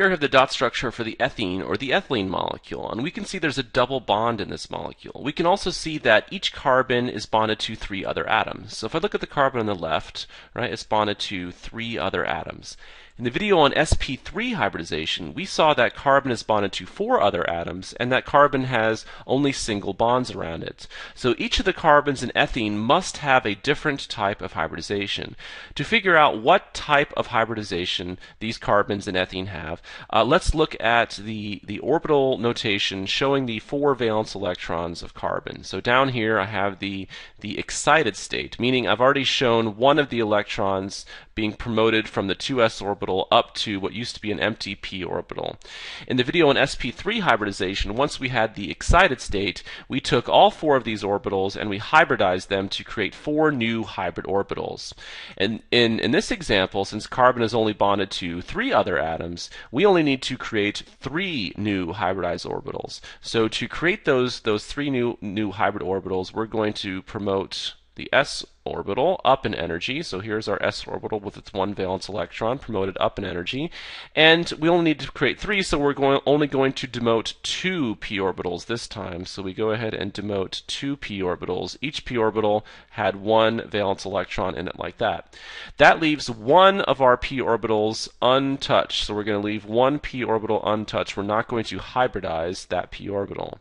Here I have the dot structure for the ethene or the ethylene molecule, and we can see there's a double bond in this molecule. We can also see that each carbon is bonded to three other atoms. So if I look at the carbon on the left, right, it's bonded to three other atoms. In the video on sp3 hybridization, we saw that carbon is bonded to four other atoms and that carbon has only single bonds around it. So each of the carbons in ethene must have a different type of hybridization. To figure out what type of hybridization these carbons in ethene have, uh, let's look at the, the orbital notation showing the four valence electrons of carbon. So down here I have the, the excited state, meaning I've already shown one of the electrons being promoted from the 2s orbital up to what used to be an empty p orbital. In the video on sp3 hybridization, once we had the excited state, we took all four of these orbitals and we hybridized them to create four new hybrid orbitals. And in, in this example, since carbon is only bonded to three other atoms, we only need to create three new hybridized orbitals. So to create those, those three new, new hybrid orbitals, we're going to promote the s orbital up in energy. So here's our s orbital with its one valence electron promoted up in energy. And we only need to create three, so we're going, only going to demote two p orbitals this time. So we go ahead and demote two p orbitals. Each p orbital had one valence electron in it like that. That leaves one of our p orbitals untouched. So we're going to leave one p orbital untouched. We're not going to hybridize that p orbital.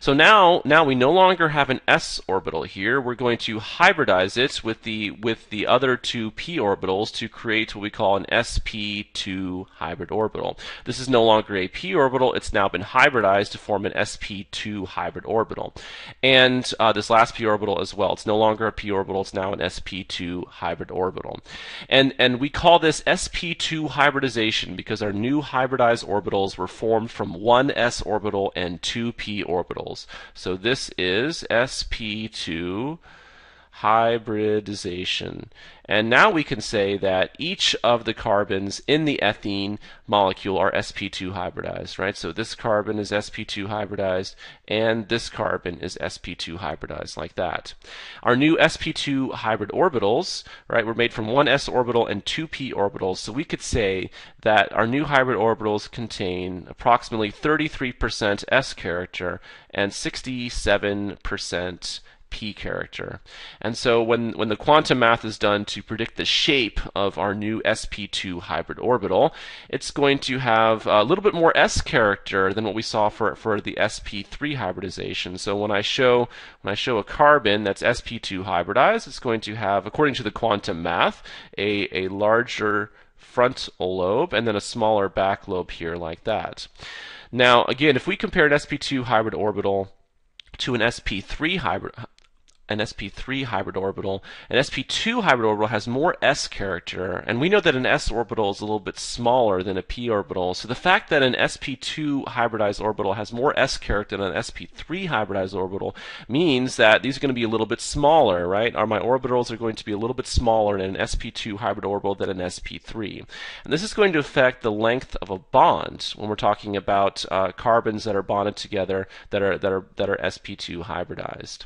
So now, now we no longer have an s orbital here. We're going to hybridize it with the with the other two p orbitals to create what we call an sp2 hybrid orbital. This is no longer a p orbital. It's now been hybridized to form an sp2 hybrid orbital, and uh, this last p orbital as well. It's no longer a p orbital. It's now an sp2 hybrid orbital, and and we call this sp2 hybridization because our new hybridized orbitals were formed from one s orbital and two p orbitals. So this is sp2 hybridization. And now we can say that each of the carbons in the ethene molecule are sp2 hybridized, right? So this carbon is sp2 hybridized, and this carbon is sp2 hybridized, like that. Our new sp2 hybrid orbitals, right, were made from one s orbital and two p orbitals, so we could say that our new hybrid orbitals contain approximately 33% s character and 67% p character. And so when, when the quantum math is done to predict the shape of our new sp2 hybrid orbital, it's going to have a little bit more s character than what we saw for, for the sp3 hybridization. So when I show when I show a carbon that's sp2 hybridized, it's going to have, according to the quantum math, a, a larger frontal lobe and then a smaller back lobe here like that. Now, again, if we compare an sp2 hybrid orbital to an sp3 hybrid an sp3 hybrid orbital. An sp2 hybrid orbital has more s character, and we know that an s orbital is a little bit smaller than a p orbital. So the fact that an sp2 hybridized orbital has more s character than an sp3 hybridized orbital means that these are going to be a little bit smaller, right? Are my orbitals are going to be a little bit smaller in an sp2 hybrid orbital than an sp3. And this is going to affect the length of a bond when we're talking about uh, carbons that are bonded together that are that are that are sp2 hybridized.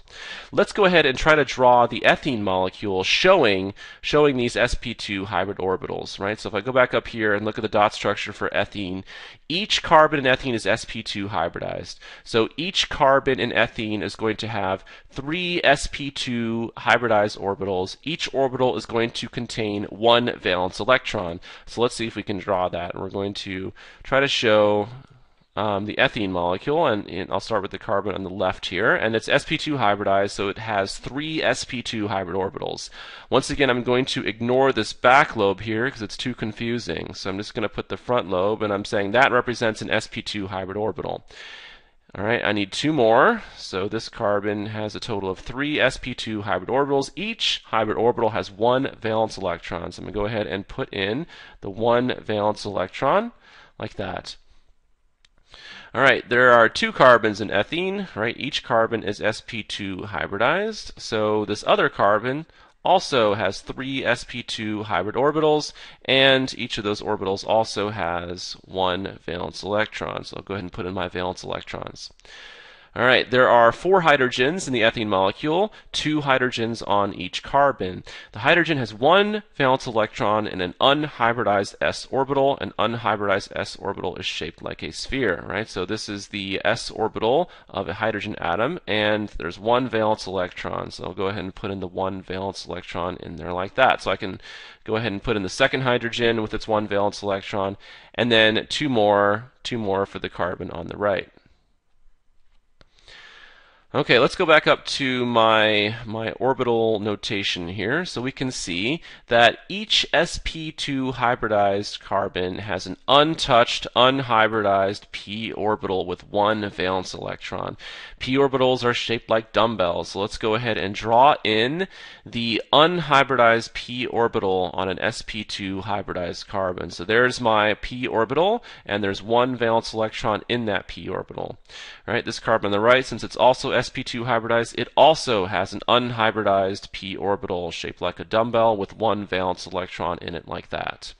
Let's go ahead ahead and try to draw the ethene molecule showing showing these sp2 hybrid orbitals, right? So if I go back up here and look at the dot structure for ethene, each carbon in ethene is sp2 hybridized. So each carbon in ethene is going to have three sp2 hybridized orbitals. Each orbital is going to contain one valence electron. So let's see if we can draw that. And we're going to try to show um, the ethene molecule, and, and, I'll start with the carbon on the left here, and it's sp2 hybridized, so it has three sp2 hybrid orbitals. Once again, I'm going to ignore this back lobe here because it's too confusing, so I'm just going to put the front lobe, and I'm saying that represents an sp2 hybrid orbital. All right, I need two more. So this carbon has a total of three sp2 hybrid orbitals. Each hybrid orbital has one valence electron. So I'm going to go ahead and put in the one valence electron like that. All right, there are two carbons in ethene, right? Each carbon is sp2 hybridized. So this other carbon also has three sp2 hybrid orbitals, and each of those orbitals also has one valence electron. So I'll go ahead and put in my valence electrons. All right, there are four hydrogens in the ethene molecule, two hydrogens on each carbon. The hydrogen has one valence electron in an unhybridized s orbital. An unhybridized s orbital is shaped like a sphere, right? So this is the s orbital of a hydrogen atom, and there's one valence electron. So I'll go ahead and put in the one valence electron in there like that. So I can go ahead and put in the second hydrogen with its one valence electron, and then two more, two more for the carbon on the right. Okay, let's go back up to my, my orbital notation here. So we can see that each sp2 hybridized carbon has an untouched, unhybridized p orbital with one valence electron. p orbitals are shaped like dumbbells. So let's go ahead and draw in the unhybridized p orbital on an sp2 hybridized carbon. So there's my p orbital, and there's one valence electron in that p orbital. All right, this carbon on the right, since it's also sp2 hybridized, it also has an unhybridized p orbital shaped like a dumbbell with one valence electron in it like that.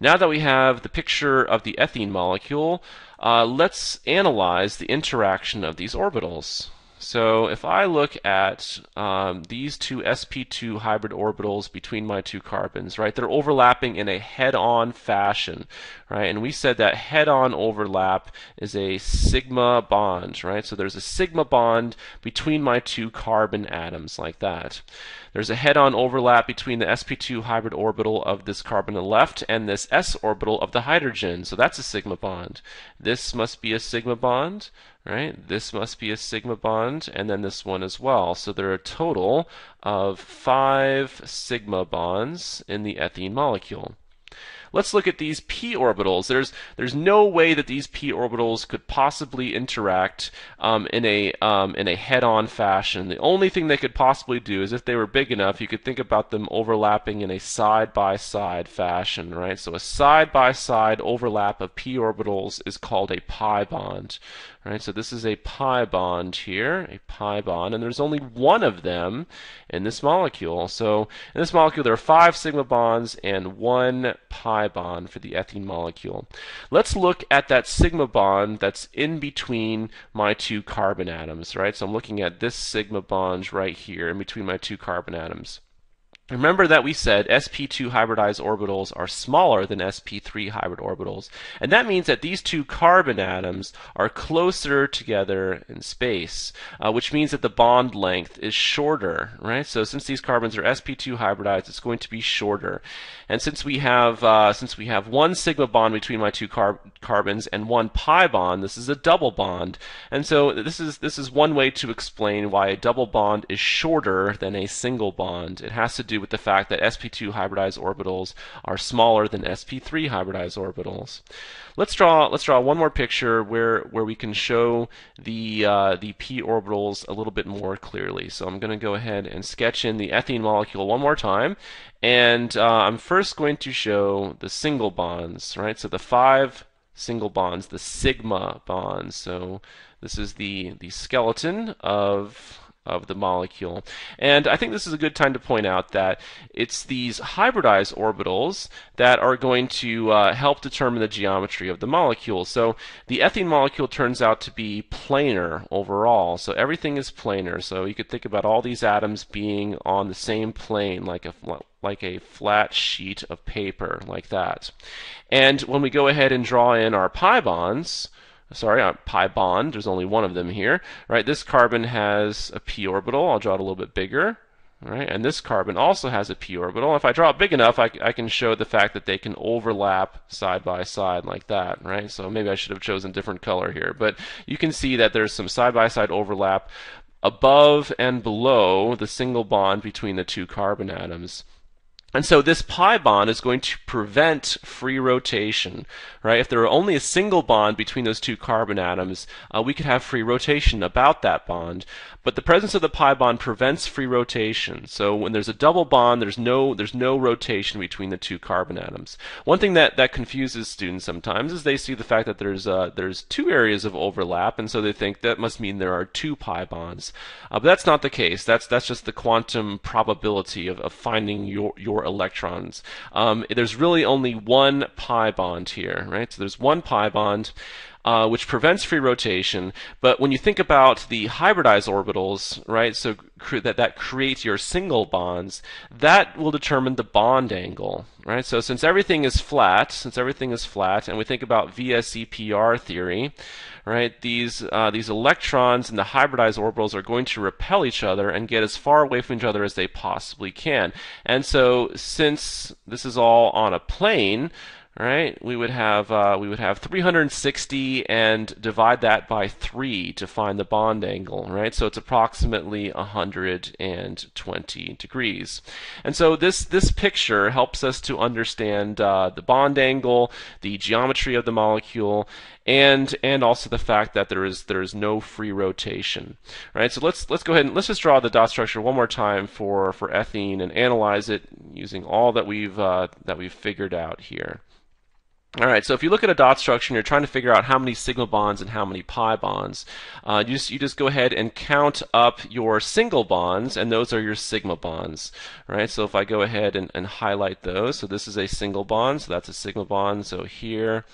Now that we have the picture of the ethene molecule, uh, let's analyze the interaction of these orbitals. So if I look at um, these two sp2 hybrid orbitals between my two carbons, right, they're overlapping in a head-on fashion, right? And we said that head-on overlap is a sigma bond, right? So there's a sigma bond between my two carbon atoms like that. There's a head-on overlap between the sp2 hybrid orbital of this carbon on the left and this s orbital of the hydrogen. So that's a sigma bond. This must be a sigma bond, right? This must be a sigma bond, and then this one as well. So there are a total of five sigma bonds in the ethene molecule let's look at these p orbitals. There's there's no way that these p orbitals could possibly interact um, in a um, in a head-on fashion. The only thing they could possibly do is if they were big enough, you could think about them overlapping in a side-by-side fashion, right? So a side-by-side overlap of p orbitals is called a pi bond, right? So this is a pi bond here, a pi bond, and there's only one of them in this molecule. So in this molecule, there are five sigma bonds and one pi bond for the ethene molecule. Let's look at that sigma bond that's in between my two carbon atoms, right? So I'm looking at this sigma bond right here in between my two carbon atoms. Remember that we said sp2 hybridized orbitals are smaller than sp3 hybrid orbitals, and that means that these two carbon atoms are closer together in space, uh, which means that the bond length is shorter, right? So since these carbons are sp2 hybridized, it's going to be shorter. And since we have uh, since we have one sigma bond between my two car- carbons and one pi bond, this is a double bond. And so this is this is one way to explain why a double bond is shorter than a single bond. It has to do with the fact that sp2 hybridized orbitals are smaller than sp3 hybridized orbitals. Let's draw let's draw one more picture where where we can show the uh, the p orbitals a little bit more clearly. So I'm going to go ahead and sketch in the ethene molecule one more time, and uh, I'm first going to show the single bonds, right? So the five single bonds, the sigma bonds. So this is the the skeleton of of the molecule. And I think this is a good time to point out that it's these hybridized orbitals that are going to uh, help determine the geometry of the molecule. So the ethene molecule turns out to be planar overall. So everything is planar. So you could think about all these atoms being on the same plane like a like a flat sheet of paper like that. And when we go ahead and draw in our pi bonds, sorry, uh, pi bond, there's only one of them here, right? This carbon has a p orbital. I'll draw it a little bit bigger. Right, and this carbon also has a p orbital. If I draw it big enough, I, I can show the fact that they can overlap side by side like that, right? So maybe I should have chosen a different color here, but you can see that there's some side by side overlap above and below the single bond between the two carbon atoms. And so this pi bond is going to prevent free rotation, right? If there were only a single bond between those two carbon atoms, uh, we could have free rotation about that bond. But the presence of the pi bond prevents free rotation. So when there's a double bond, there's no there's no rotation between the two carbon atoms. One thing that, that confuses students sometimes is they see the fact that there's uh, there's two areas of overlap, and so they think that must mean there are two pi bonds. Uh, but that's not the case. That's that's just the quantum probability of, of finding your your electrons. Um, there's really only one pi bond here, right? So there's one pi bond. Uh, which prevents free rotation. But when you think about the hybridized orbitals, right, so cre- that, that creates your single bonds, that will determine the bond angle, right? So since everything is flat, since everything is flat, and we think about VSEPR theory, right? These uh, these electrons in the hybridized orbitals are going to repel each other and get as far away from each other as they possibly can. And so, since this is all on a plane, right? We would have uh, we would have 360 and divide that by three to find the bond angle, right? So it's approximately 120 degrees. And so this this picture helps us to understand uh, the bond angle, the geometry of the molecule, and and also the fact that there is there is no free rotation, right? So let's let's go ahead and let's just draw the dot structure one more time for for ethene and analyze it using all that we've uh, that we've figured out here. All right, so if you look at a dot structure and you're trying to figure out how many sigma bonds and how many pi bonds, uh, you, just, you just go ahead and count up your single bonds, and those are your sigma bonds. Right, so if I go ahead and, and highlight those, so this is a single bond, so that's a sigma bond, so here,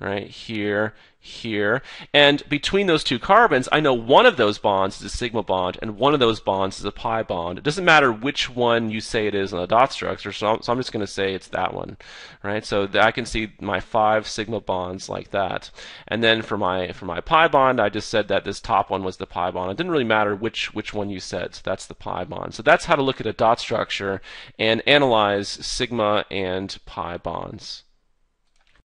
right here, here. And between those two carbons, I know one of those bonds is a sigma bond and one of those bonds is a pi bond. It doesn't matter which one you say it is on the dot structure, so I'm, so I'm just going to say it's that one, right? So I can see my five sigma bonds like that. And then for my for my pi bond, I just said that this top one was the pi bond. It didn't really matter which which one you said. So that's the pi bond. So that's how to look at a dot structure and analyze sigma and pi bonds.